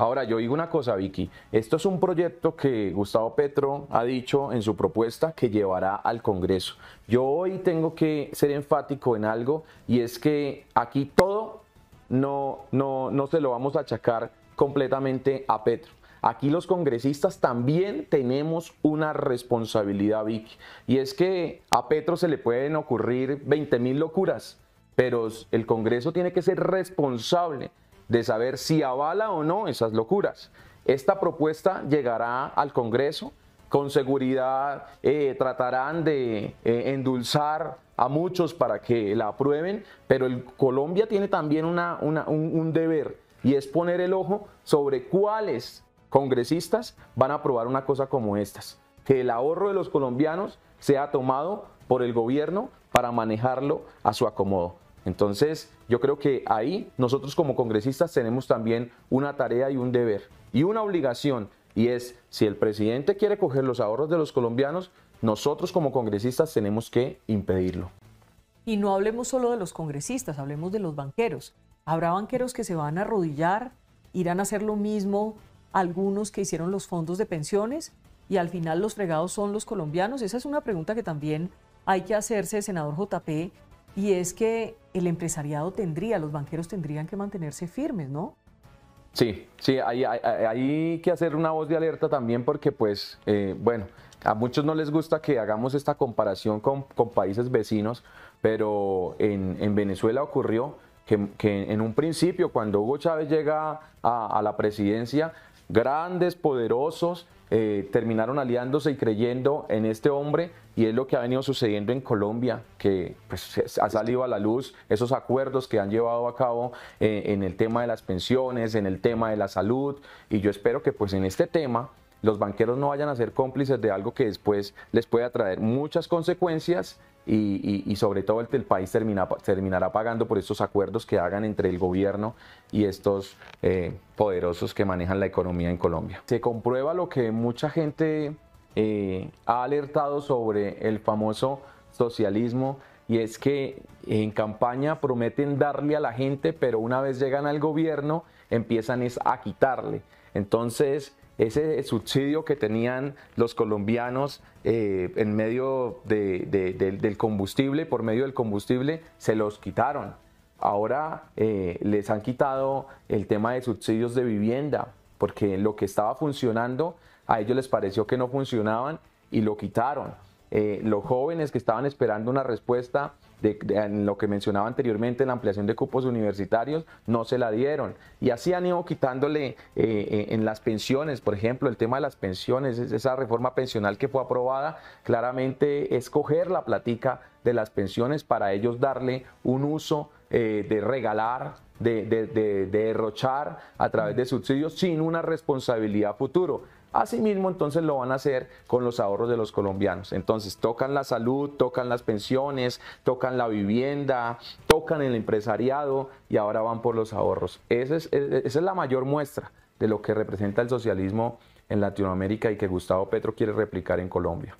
Ahora, yo digo una cosa, Vicky. Esto es un proyecto que Gustavo Petro ha dicho en su propuesta que llevará al Congreso. Yo hoy tengo que ser enfático en algo y es que aquí todo no, no, no se lo vamos a achacar completamente a Petro. Aquí los congresistas también tenemos una responsabilidad, Vicky. Y es que a Petro se le pueden ocurrir 20 mil locuras, pero el Congreso tiene que ser responsable de saber si avala o no esas locuras. Esta propuesta llegará al Congreso, con seguridad eh, tratarán de eh, endulzar a muchos para que la aprueben, pero el, Colombia tiene también una, un, un deber y es poner el ojo sobre cuáles congresistas van a aprobar una cosa como estas, que el ahorro de los colombianos sea tomado por el gobierno para manejarlo a su acomodo. Entonces, yo creo que ahí nosotros como congresistas tenemos también una tarea y un deber y una obligación, y es, si el presidente quiere coger los ahorros de los colombianos, nosotros como congresistas tenemos que impedirlo. Y no hablemos solo de los congresistas, hablemos de los banqueros. Habrá banqueros que se van a arrodillar, irán a hacer lo mismo algunos que hicieron los fondos de pensiones y al final los fregados son los colombianos. Esa es una pregunta que también hay que hacerse, senador JP, y es que el empresariado tendría, los banqueros tendrían que mantenerse firmes, ¿no? Sí, sí, hay, que hacer una voz de alerta también porque pues, eh, bueno, a muchos no les gusta que hagamos esta comparación con, países vecinos, pero en, Venezuela ocurrió que, en un principio, cuando Hugo Chávez llega a la presidencia, grandes, poderosos, eh, terminaron aliándose y creyendo en este hombre y es lo que ha venido sucediendo en Colombia, que pues, ha salido a la luz esos acuerdos que han llevado a cabo eh, en el tema de las pensiones, en el tema de la salud y yo espero que pues en este tema los banqueros no vayan a ser cómplices de algo que después les pueda traer muchas consecuencias y, sobre todo el, país termina, terminará pagando por estos acuerdos que hagan entre el gobierno y estos eh, poderosos que manejan la economía en Colombia. Se comprueba lo que mucha gente eh, ha alertado sobre el famoso socialismo y es que en campaña prometen darle a la gente, pero una vez llegan al gobierno empiezan a quitarle. Entonces, ese subsidio que tenían los colombianos eh, en medio del combustible, por medio del combustible, se los quitaron. Ahora eh, les han quitado el tema de subsidios de vivienda, porque lo que estaba funcionando a ellos les pareció que no funcionaban y lo quitaron. Eh, los jóvenes que estaban esperando una respuesta de, en lo que mencionaba anteriormente, la ampliación de cupos universitarios, no se la dieron. Y así han ido quitándole eh, eh, en las pensiones, por ejemplo, el tema de las pensiones, esa reforma pensional que fue aprobada, claramente es coger la platica de las pensiones para ellos darle un uso de regalar, de, de derrochar a través de subsidios sin una responsabilidad futuro. Asimismo, entonces lo van a hacer con los ahorros de los colombianos. Entonces, tocan la salud, tocan las pensiones, tocan la vivienda, tocan el empresariado y ahora van por los ahorros. Esa es, esa es la mayor muestra de lo que representa el socialismo en Latinoamérica y que Gustavo Petro quiere replicar en Colombia.